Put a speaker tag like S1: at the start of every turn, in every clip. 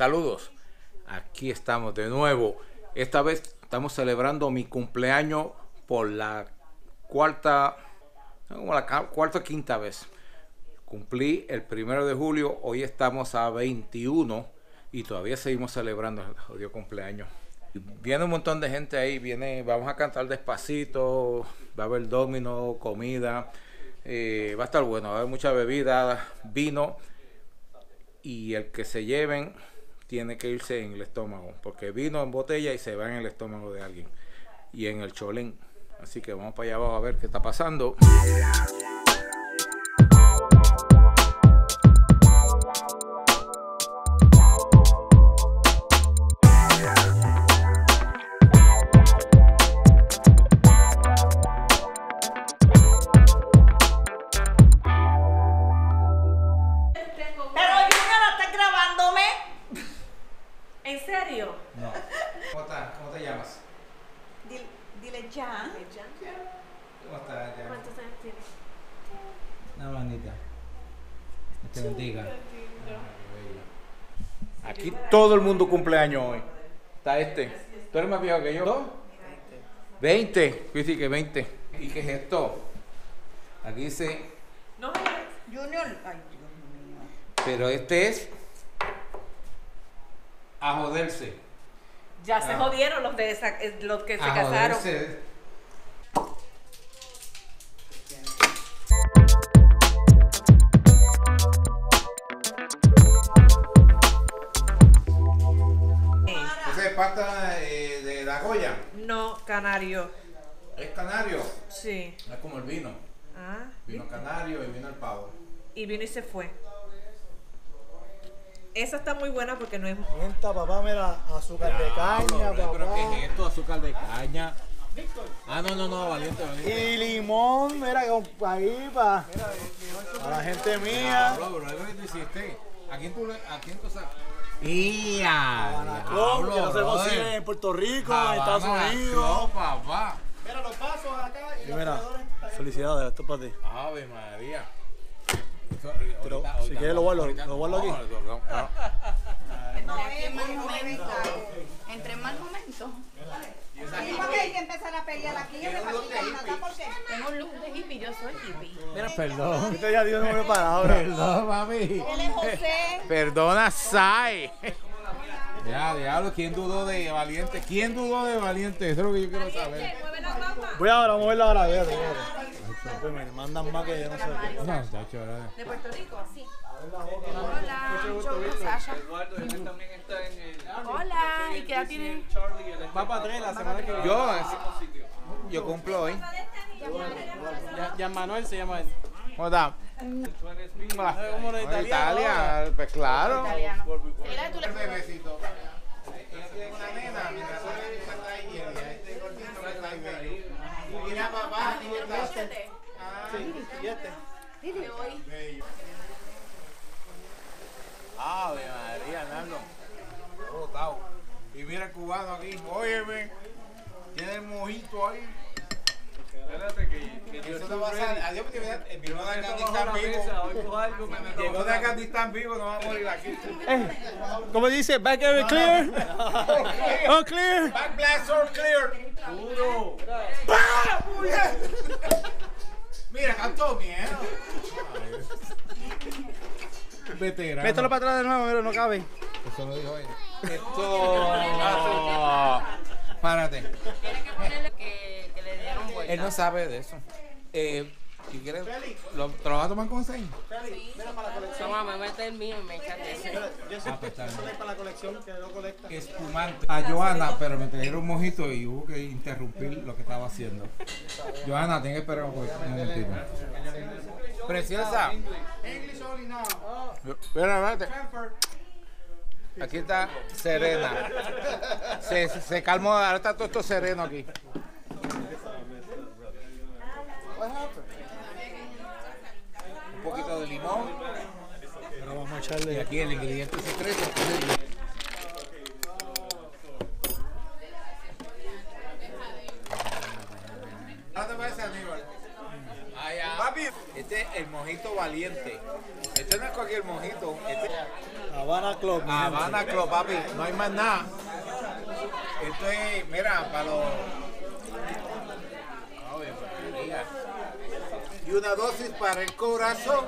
S1: Saludos. Aquí estamos de nuevo. Esta vez estamos celebrando mi cumpleaños por la cuarta, como la cuarta o quinta vez. Cumplí el primero de julio, hoy estamos a 21 y todavía seguimos celebrando el jodido cumpleaños. Viene un montón de gente ahí, viene, vamos a cantar despacito, va a haber domino, comida, eh, va a estar bueno, va a haber mucha bebida, vino y el que se lleven tiene que irse en el estómago, porque vino en botella y se va en el estómago de alguien y en el cholín. Así que vamos para allá abajo a ver qué está pasando. Todo el mundo cumpleaños hoy. Está este. ¿Tú eres más viejo que yo? 20. 20. Yo que 20. ¿Y qué es esto? Aquí dice,
S2: No,
S3: Junior, ay Dios mío.
S1: pero este es a joderse.
S2: ya se
S1: Ah.
S2: jodieron los, de esa- eh, los que se
S1: A
S2: casaron.
S1: joderse.
S2: Canario.
S1: Es canario.
S2: Sí.
S1: No es como el vino.
S2: Ah,
S1: Vino canario y vino el pavo.
S2: y vino y se fue. Esa está muy buena porque no es.
S4: Mienta, papá, mira, azúcar de caña,
S1: Pero
S4: papá.
S1: ¿qué es esto? Azúcar de caña. Ah, no, no, no, valiente, valiente.
S4: Y limón, mira, ahí para la gente mía.
S1: Diablo, bro, ¿qué tú hiciste? ¿A quién tú le, a quién tú
S4: Anaclón, que no se consigue en Puerto Rico, en Estados Unidos.
S1: papá.
S4: Mira los pasos acá. Y mira, felicidades, esto es para ti.
S1: Ave María. Eso,
S4: Pero,
S1: ahorita-
S4: si
S1: ahorita-
S4: quieres, lo guardo,
S1: ahorita-
S4: lo guardo aquí.
S1: no, no, no.
S3: No,
S5: Entre
S3: es
S5: mal
S3: muy
S5: momento. Entre mal momento.
S3: ¿Y por qué hay que empezar a pelear aquí? Yo me partí nada, ¿por qué?
S5: Tengo un look de hippie, yo soy hippie.
S1: Mira, perdón.
S4: Este ya dio número de palabras.
S1: Perdón, mami.
S3: Él es José.
S1: Perdona, Sai. Ya, diablo, ¿quién dudó de Valiente? ¿Quién dudó de Valiente? Eso es lo que yo quiero saber.
S4: Voy ahora, vamos a verla ahora. Pues me mandan más que yo no sé.
S1: No.
S2: De Puerto Rico, sí.
S5: Hola, mucho gusto, Sasha. Hola, ¿y qué edad tiene?
S4: Va tres la semana que viene.
S1: Yo, yo cumplo hoy.
S4: Ya Manuel se llama él.
S1: ¿Cómo está?
S4: ¿Cómo no
S1: Ah, Italia, pues claro.
S5: Mira,
S1: mira, y este. Y papá, ¿cómo estás?
S4: ¿Y este?
S1: Bello. Ave María, Nando. Botado. Y mira el cubano aquí, óyeme. Tiene el mojito ahí.
S6: Espérate que, que
S1: Eso no va a salir. Adiós, porque mira, el vino de Afganistán vivo. Llegó de Afganistán vivo, no va a morir aquí.
S4: ¿Cómo dice? ¿Back area clear? Oh, clear.
S1: Back blast all clear.
S6: Puro.
S1: ¡Pah! Muy bien. Mira, cantó miedo. Veterano.
S4: Mételo para atrás de nuevo, pero no cabe.
S1: Eso lo dijo ella. Esto. Párate.
S5: Tiene que ponerle que, que le dieron vuelta.
S1: Él no sabe de eso. Eh, si quieres, ¿lo, ¿te lo vas a tomar con seis?
S5: Toma, me mete el mío y me echaste ese.
S1: Ah, pues
S4: para la colección que no colecta.
S1: Espumante. A Joana, pero me trajeron un mojito y hubo que interrumpir lo que estaba haciendo. Joana, tienes que esperar un momentito. Preciosa. Espera, espérate. Aquí está Serena. Se, se, se calmó, ahora está todo esto sereno aquí. Un poquito de limón.
S4: Vamos a
S1: Y
S4: echarle.
S1: aquí el ingrediente secreto. Papi, este es el mojito valiente. Este no es cualquier mojito. Este...
S4: Ah, Habana Club.
S1: Habana Club, papi, no hay más nada. Esto es, mira, para los. Y una dosis para el corazón,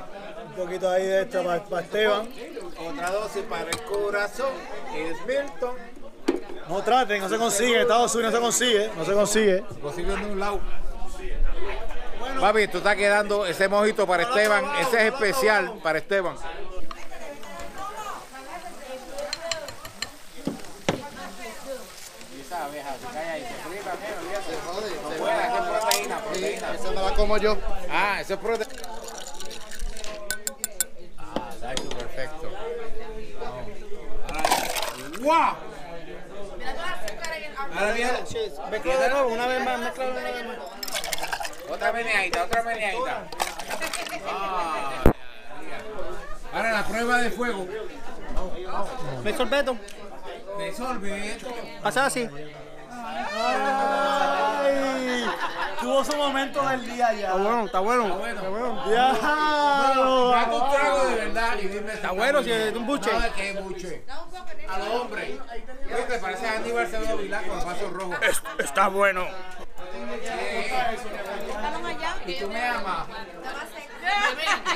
S4: Un poquito ahí de esta para, para Esteban.
S1: otra dosis para el corazón. Es Milton.
S4: No traten, no se consigue. Estados Unidos no se consigue. No se consigue.
S1: Consigo en un lado. Papi, tú estás quedando ese mojito para Esteban. Ese es especial para Esteban. Esa se se.
S7: Esa me la como yo.
S1: Ah, eso es proteína. No. Ahora- ¡Wow! Ahora viene.
S7: Mezcla de nuevo, una vez más, mezcla una vez más.
S1: Otra meneadita, otra meneadita. Ah, Ahora la prueba de fuego.
S7: Me sorbeto.
S1: De sorbeto.
S7: Pasa así.
S4: Ay, tuvo su momento del día ya.
S7: Está bueno, está bueno.
S1: bueno.
S4: Diablo.
S1: Dame un trago de verdad y dime. Está
S7: bueno, si es un buche.
S1: No, es que es buche. A los hombres. ¿Viste? Parece a Aníbal Acevedo Vilá con los vasos rojos.
S7: Está bueno.
S1: Y tú me amas.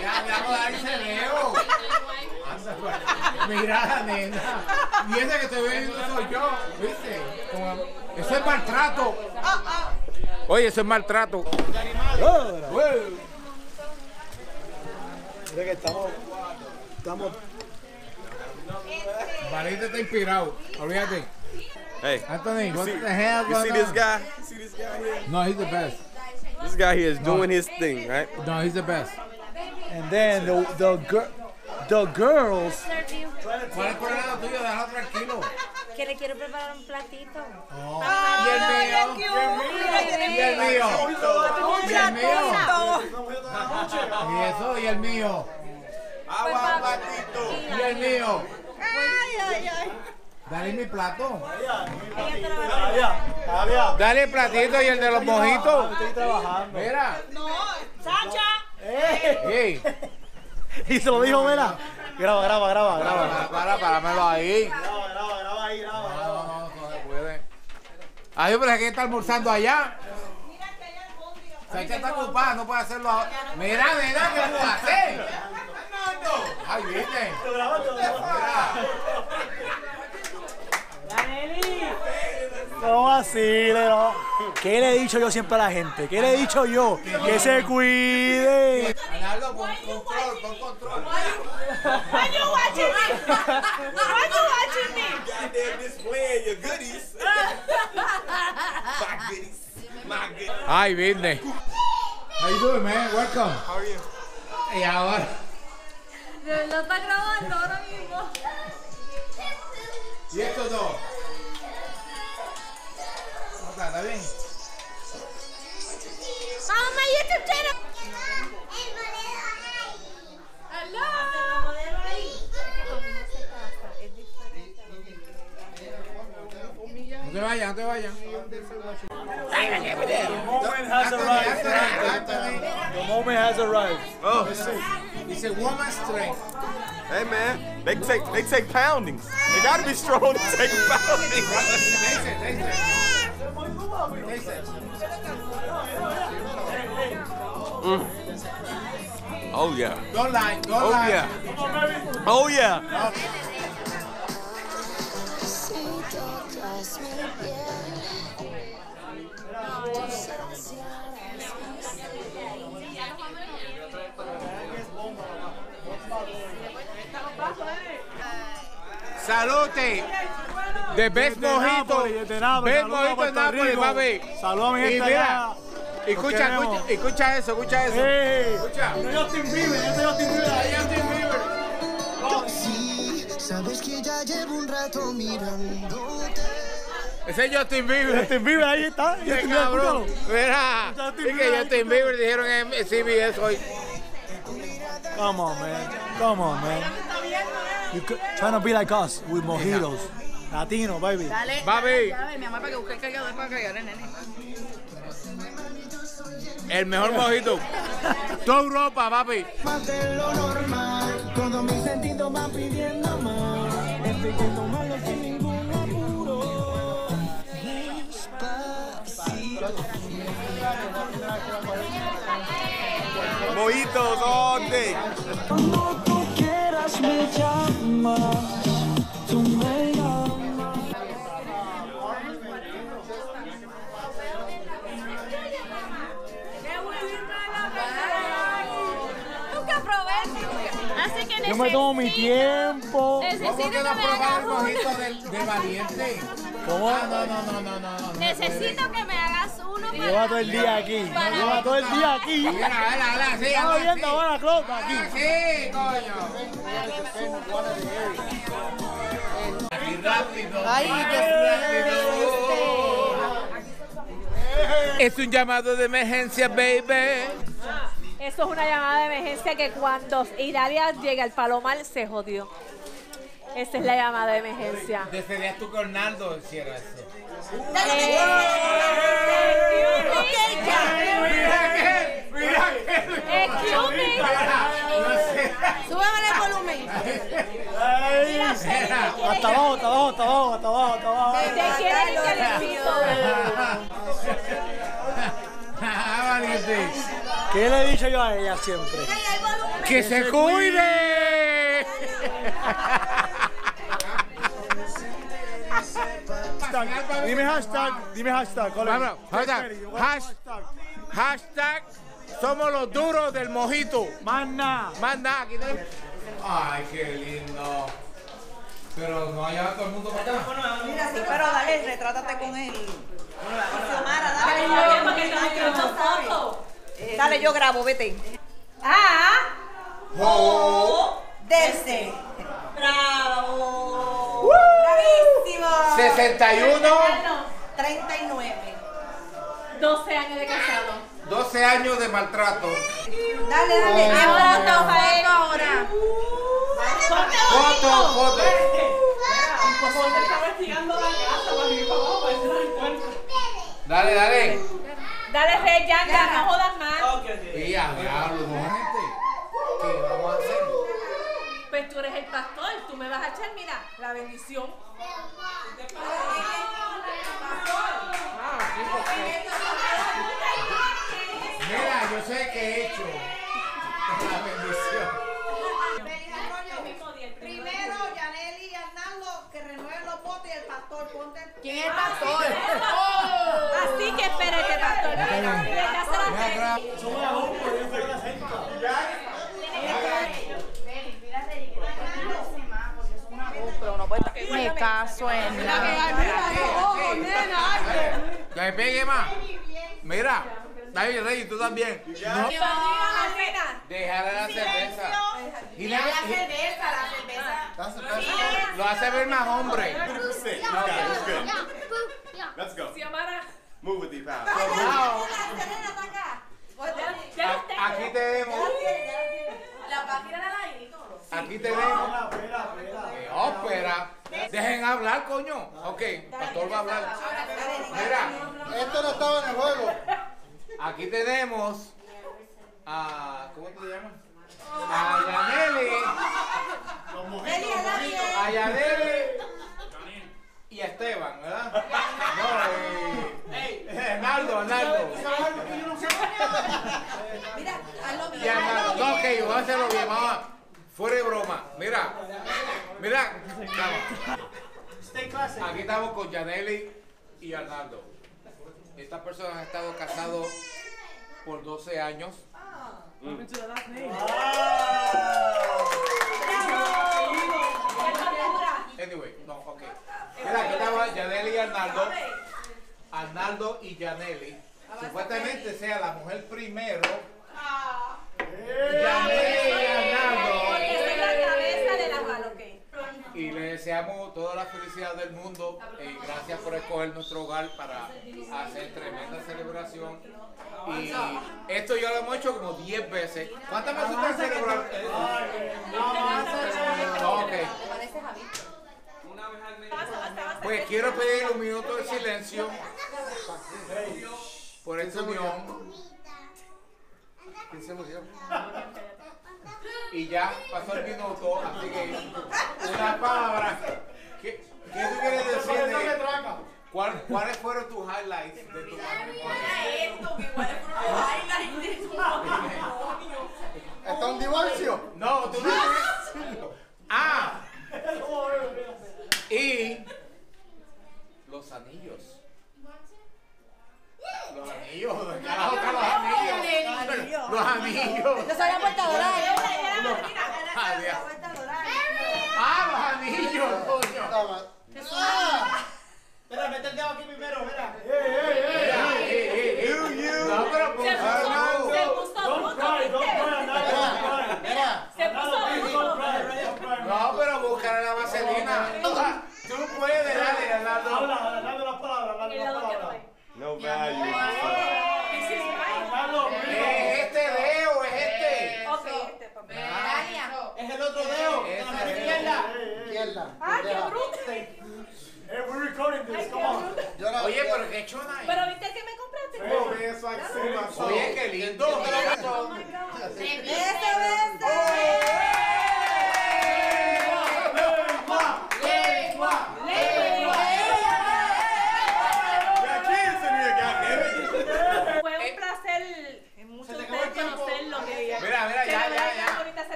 S1: Ya, me hago dar ese leo. Mira, nena. Y ese que estoy viendo soy yo. ¿Viste? Como- Eso es maltrato. Oye, eso es maltrato.
S4: Mira que estamos. Estamos.
S1: Valente está inspirado. Olvídate.
S8: Hey,
S1: Anthony, what the hell
S8: you see
S1: going
S8: this
S1: on?
S8: guy? See this guy here?
S1: No, he's the best.
S8: This guy here is doing his thing, right?
S1: No, he's the best.
S4: And then the, the, gir- the girls.
S2: Que le quiero preparar un platito.
S1: Y el mío. Y el mío. Y el mío. Y eso, y el mío.
S8: Agua, patito.
S1: Y el mío.
S3: Ay, ay, ay.
S1: Dale mi plato. Dale el platito y el de los mojitos.
S4: Estoy trabajando.
S1: Mira.
S3: No, Sacha.
S4: ¡Eh!
S1: Ey.
S4: Y se lo dijo, mira. Graba, graba, graba, graba.
S1: Para, para, páramelo ahí,
S4: graba.
S1: No, no, no se puede. Ay, pero es que está almorzando allá. Sacha está ocupada, no puede hacerlo ahora. Mira, nena, ¿qué vamos a hacer? Ay, viste.
S4: No vacile, no. ¿Qué le he dicho yo siempre a la gente? ¿Qué le he dicho yo? Que se cuide.
S1: Control, pon control.
S3: Why you watching me? Why you watching me?
S8: Goddamn displaying your goodies. My goodies. My goodies.
S1: Ay, viste. How you doing, man? Welcome.
S8: How are you?
S1: Y ahora.
S2: Lo está grabando ahora mismo.
S1: ¿Y estos dos? ¿Cómo está? ¿Está bien?
S3: My YouTube channel.
S1: No te vayas, no te vayas.
S4: moment has arrived. The moment has arrived.
S8: Oh,
S1: It's a woman's strength.
S8: hey man, they take they take poundings. They gotta be strong to take poundings.
S1: Mm. Oh yeah. Go line. Go
S8: oh,
S1: line. Yeah.
S8: Oh yeah. Oh yeah.
S1: Salute! The best mojito. Best mojito en Nápoles, papi.
S4: Saludos a mi
S1: Y
S4: gente
S1: mira,
S4: allá.
S1: escucha, escucha, escucha eso, escucha eso. Escucha.
S4: Es Justin Bieber, es Justin Bieber.
S1: Ahí Justin Bieber.
S9: Sí, sabes que ya llevo un rato mirándote.
S1: Ese es Justin Bieber.
S4: Justin Bieber, ahí está.
S1: Qué
S4: Justin
S1: cabrón. Mira,
S4: Justin
S1: es que Justin Bieber dijeron en CBS hoy.
S4: Come on, man. Come on, man. You could, trying to be like us with mojitos. Latino, baby.
S3: Dale,
S1: Papi.
S3: dale, mi amor, para que busque el cargador para cargar el nene.
S1: El mejor mojito. Toda Europa, papi.
S9: Más de lo normal. Todos mis sentidos van pidiendo más. Estoy yendo malo sin ningún apuro.
S8: All day.
S9: Cuando tú quieras me llamas.
S4: Yo me tomo mi tiempo.
S2: Necesito
S1: ¿Cómo
S2: que
S1: no probar el
S2: hagas
S1: mojito del, del valiente?
S4: ¿Cómo?
S1: Ah, no, no, no, no, no. no.
S2: Necesito que me hagas uno
S4: Lleva
S2: para...
S4: todo el día aquí. Lleva todo el día aquí.
S1: Mira, sí,
S4: Estaba viendo ahora Clota
S1: Ah,
S4: aquí.
S1: sí, coño. Aquí rápido.
S3: Ay,
S1: Es un llamado de emergencia, baby.
S10: Eso es una llamada de emergencia que cuando Iralia llegue al Palomar se jodió. Esa es la llamada de emergencia.
S1: Desearías tú que Arnaldo hiciera eso.
S10: Eh,
S1: Mira que, mira que.
S10: Excuse me.
S3: Súbame el volumen.
S4: Ay, Hasta abajo, hasta abajo, hasta abajo, hasta abajo, hasta abajo.
S10: Te quieren el piso.
S1: Ah, valiente.
S4: ¿Qué le he dicho yo a ella siempre?
S1: ¡Que se cuide!
S4: Hashtag, Dime hashtag, dime hashtag. ¿cuál es?
S1: Vamos, hashtag, hash- Hashtag somos los duros del mojito.
S4: Más nada.
S1: Más nada, aquí tenemos. Ay, qué lindo. Pero no haya todo el mundo para acá.
S3: Mira, sí, pero dale, retrátate con él. Xiomara,
S10: Ay,
S3: dale.
S10: no, porque no hay que hacer foto.
S3: Dale, yo grabo, vete.
S10: Ah,
S3: Desde. Bravo. Bravísimo.
S1: 61,
S3: 39.
S10: 12 años de casado.
S1: 12 años de maltrato.
S3: Dale, dale.
S10: Ahora
S3: Ahora
S10: Rafael.
S3: ahora.
S1: Foto, foto. Dale, dale.
S10: Dale, Rey, ya, ya, no jodas más.
S1: Y a diablo, no, gente. ¿Qué vamos a hacer?
S10: Pues tú eres el pastor, tú me vas a echar, mira, la bendición.
S1: Mira, yo sé que he hecho la bendición.
S3: Primero, Yaneli y Arnaldo, que renueven los votos y el pastor, ponte.
S2: ¿Quién es el pastor?
S10: Espérate, pastor.
S2: Me caso en la...
S1: Que me pegue más. Mira, David Rey, tú también. No. Dejar la cerveza. Y la
S3: cerveza, la cerveza.
S1: Lo hace ver más hombre.
S8: Let's go. Move with the power.
S1: A- Aquí tenemos. Aquí tenemos. ópera. Dejen hablar, coño. Ok, pastor va a hablar. Mira,
S7: Esto no estaba en el juego.
S1: aquí tenemos a. ¿Cómo te llamas? A Yaneli. A Yaneli. Y a Esteban, ¿verdad? Arnaldo, Arnaldo.
S3: Mira, hazlo
S1: Y
S3: bien.
S1: Arnaldo. No, ok, vamos a hacerlo bien, a- Fuera de broma. Mira, mira. Aquí estamos con Yaneli y Arnaldo. Estas personas han estado casados por 12 años. Anyway, no, ok. Mira, aquí estaba Yaneli y Arnaldo. Arnaldo y Yaneli. Supuestamente sea la mujer primero. Yaneli y Arnaldo.
S10: porque esa es la cabeza de la mano, ok.
S1: Y le deseamos toda la felicidad del mundo. Y gracias por escoger nuestro hogar para hacer tremenda celebración. Y esto ya lo hemos hecho como 10 veces. ¿Cuántas veces ustedes celebrar? Ok. Pues quiero pedir un minuto de silencio por esta unión. ¿Quién se murió? Y ya pasó el minuto, así que una palabra. ¿Qué, qué tú quieres decir? De, ¿Cuáles fueron tus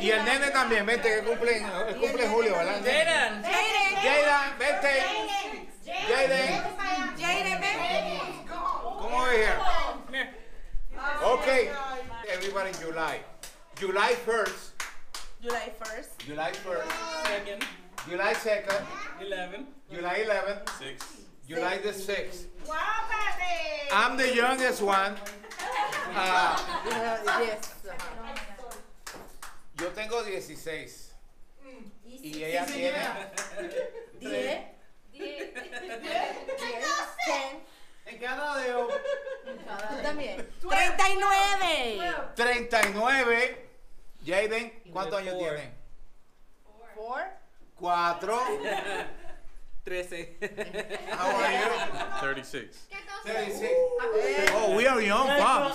S1: Y
S7: el
S1: nene también, vente, que cumple, cumple Julio, ¿verdad?
S5: Jaden.
S1: Jaden, Jaden, vente. Jaden. Jaden, vente. Come over here. Okay. Everybody, July. July 1st.
S5: July 1st.
S1: July 1st.
S5: 2nd.
S1: July 2nd.
S5: 11.
S1: July 11th.
S6: 6.
S1: July the 6th.
S3: Wow, baby.
S1: I'm the youngest one. Uh,
S5: yes.
S1: Yo tengo 16. Y ella sí, tiene. señora.
S5: 10. 10.
S7: En cada dedo.
S5: Tú también. 39.
S1: 39. Jaden, ¿cuántos años tiene?
S5: 4.
S1: 4.
S5: 13.
S1: How are you?
S6: 36.
S1: 36. Oh, we are young, Bob.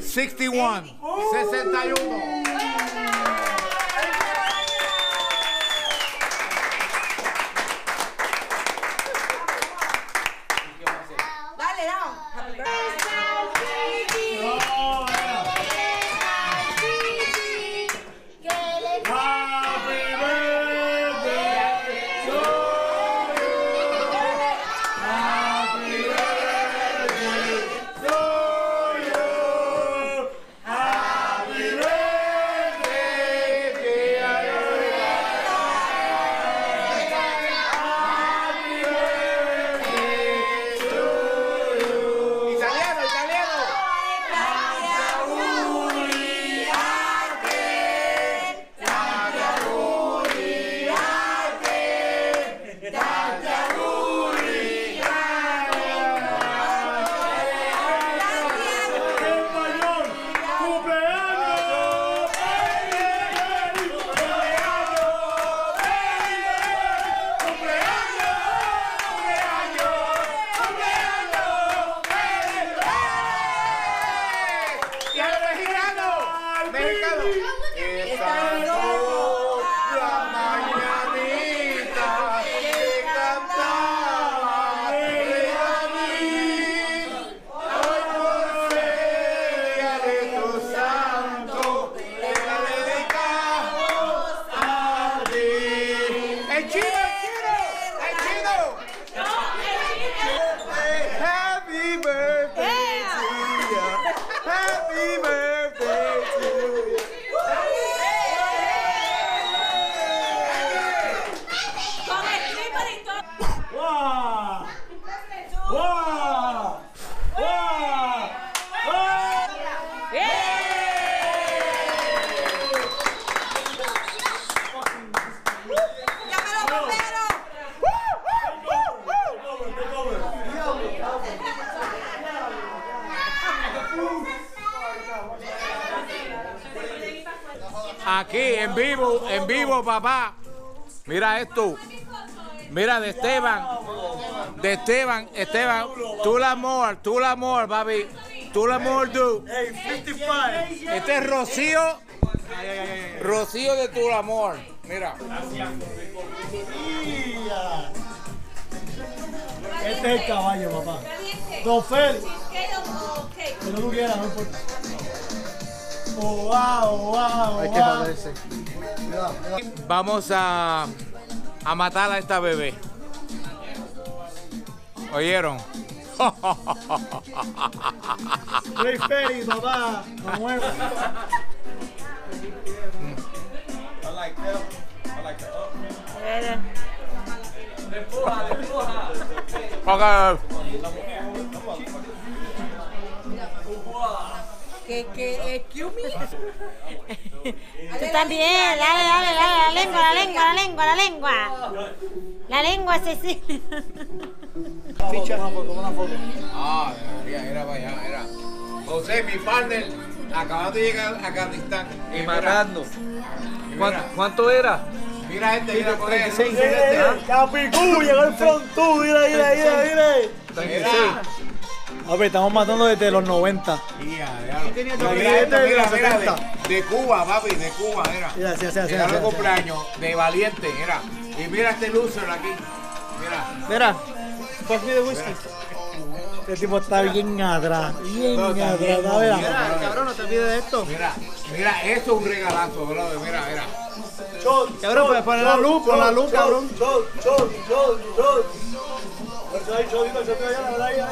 S1: 61. 61. Dejecado. En vivo, en vivo, papá. Mira esto. Mira de Esteban. De Esteban, Esteban. Tú la amor, tú la amor, papi. Tú la amor, tú.
S4: Hey, 55.
S1: Este es Rocío. Rocío de tu amor. Mira.
S4: Este es el caballo, papá. Don Fel, que no tú quieras, no importa. Oh, wow, wow,
S11: Hay que joderse.
S1: Vamos a, a matar a esta bebé. ¿Oyeron?
S4: Rey Feli, papá.
S6: I like. I like.
S5: Que, que, excuse me.
S12: Tú también, dale, dale, dale, la lengua, la lengua, la lengua, la lengua. La lengua, Cecilia.
S4: Ficha. Una foto, una foto.
S1: Ah, mira, era para allá, era. José, mi partner, acabando de llegar a Afganistán.
S11: Y matando. ¿Cuánto, cuánto era?
S1: Mira este, mira por ahí.
S11: 36,
S1: mira.
S4: Eh, Capicú, llegó el frontú, mira, mira, mira, mira.
S1: Mira.
S4: A ver, estamos matando desde los 90.
S1: Mira, mira,
S4: otro
S1: mira, esto,
S4: billete de
S1: mira,
S4: los
S1: mira,
S4: 70.
S1: de, de Cuba, papi, de Cuba, mira.
S4: Mira,
S1: Regalo
S4: así,
S1: de
S4: así.
S1: cumpleaños de Valiente, mira. Y mira este loser aquí. Mira.
S11: Mira, me the whisky.
S4: Este tipo está bien atrás, bien
S1: No,
S4: atrás.
S1: bien
S4: mira.
S1: movido.
S11: Mira, cabrón, no te olvides de esto.
S1: Mira, mira, eso es un regalazo, brother. Mira, mira.
S11: Cabrón, puedes poner la luz, pon la luz, cabrón.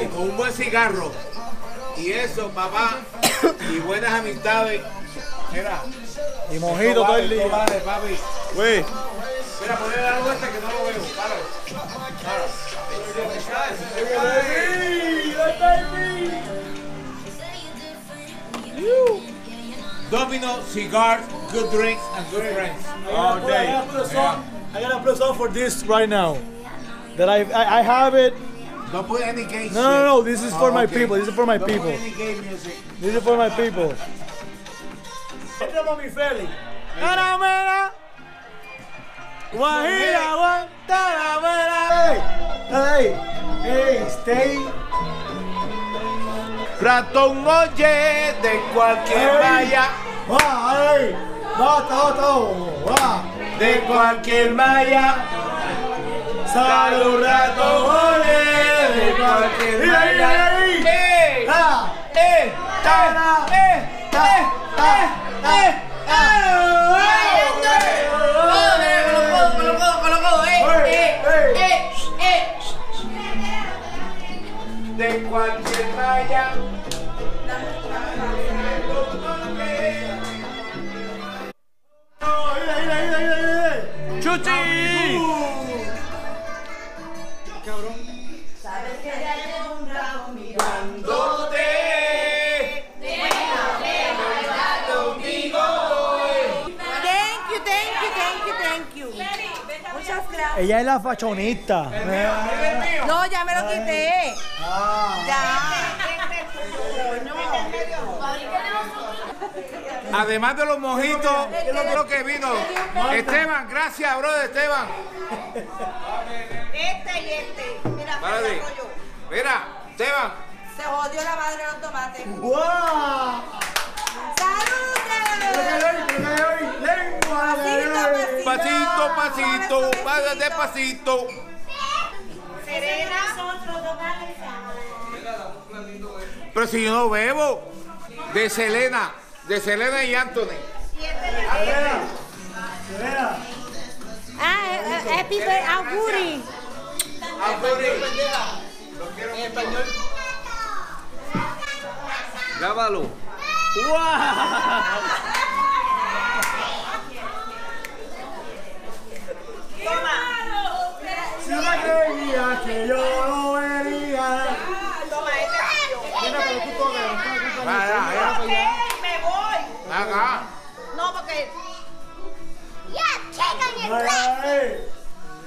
S1: Y con un buen cigarro. Y eso, papá. Y buenas amistades. Mira.
S4: Y mojito todo el día.
S1: vale, papi.
S4: Güey.
S1: Mira, ponle la luz esta que no lo veo. Párale. Domino, cigars, good drinks, and good friends. All
S4: I gotta
S1: day.
S4: put a song. I gotta put a song for this right now. That I I, I have it.
S1: Don't put any gay
S4: No, no, no. This is for
S1: Oh,
S4: my
S1: okay.
S4: people. This is for my
S1: Don't
S4: people.
S1: put any gay music.
S4: This is for my people. Este es mi Feli. Caramela. Guajira, Guantanamera. Hey, hey, hey, stay.
S1: Ratón oye de cualquier
S4: Hey.
S1: malla,
S4: Va, hey. Basta, basta, va.
S1: de cualquier
S4: rato, ole, de cualquier
S1: mira. ¡Eh!
S4: Ah,
S1: ¡Eh!
S4: Tara.
S1: ¡Eh! ¡Eh! ¡Eh! ¡Eh! De cualquier
S4: mira, mira, mira, mira, mira.
S1: ¡Chuchi!
S4: Ella es la fachonista.
S5: No, ya me lo quité. Ya.
S1: Además de los mojitos, ¿qué es lo que vino? Esteban, gracias, brother Esteban.
S3: Este y este. Mira, yo.
S1: Mira, Esteban.
S5: Se jodió la madre de los tomates.
S4: ¡Guau!
S5: ¡Salud!
S4: Lengua,
S1: Pasito, pasito, vaya despacito.
S3: Serena.
S1: Pero si yo no bebo. De Selena, de Selena y Anthony.
S3: Es la
S12: Ah, eh, happy birthday, auguri.
S11: Grábalo.
S4: Si no creía que yo lo vería.
S3: Toma, este es yo.
S4: Mira, pero tú tocas.
S1: Ah, ya, ya.
S3: Ok, me voy.
S1: Acá.
S3: No, porque
S4: Ay,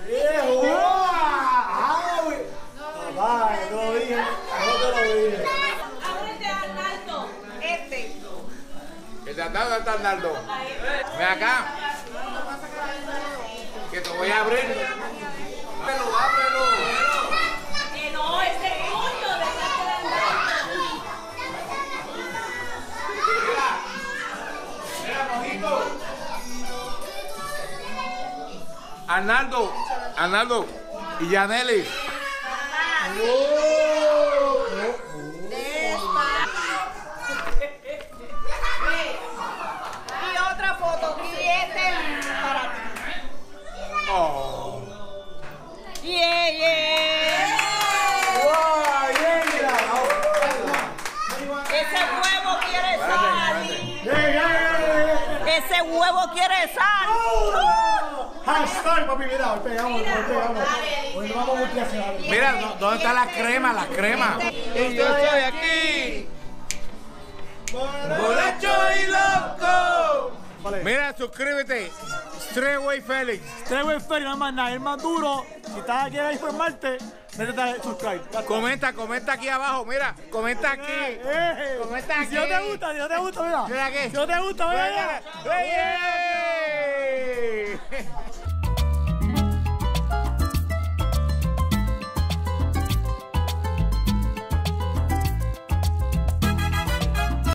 S4: viejo. Ay, Papá, yo te lo dije. Yo te lo dije.
S10: Arnaldo.
S1: ¿Dónde está Arnaldo? Ven acá. Que te voy a abrir. Arnaldo, Arnaldo y Yaneli.
S3: Huevo quiere sal.
S4: Hashtag, papi, mira, hoy pegamos, hoy pegamos. Hoy no vamos.
S1: Mira, ¿dó- ¿dónde está la crema? La crema. Yo estoy aquí. Borracho y loco. Mira, suscríbete. Straightway Félix.
S4: Trevo Ferry, nada más nada, el más duro. Si estás aquí a informarte, métete subscribe.
S1: Comenta, comenta aquí abajo. Mira, comenta aquí.
S4: Eh,
S1: Comenta
S4: y
S1: aquí.
S4: Si no te gusta, si no te gusta, mira.
S1: Mira aquí.
S4: Si no te gusta, mira.
S1: Mira,
S4: allá.
S1: ¡Ey, ey!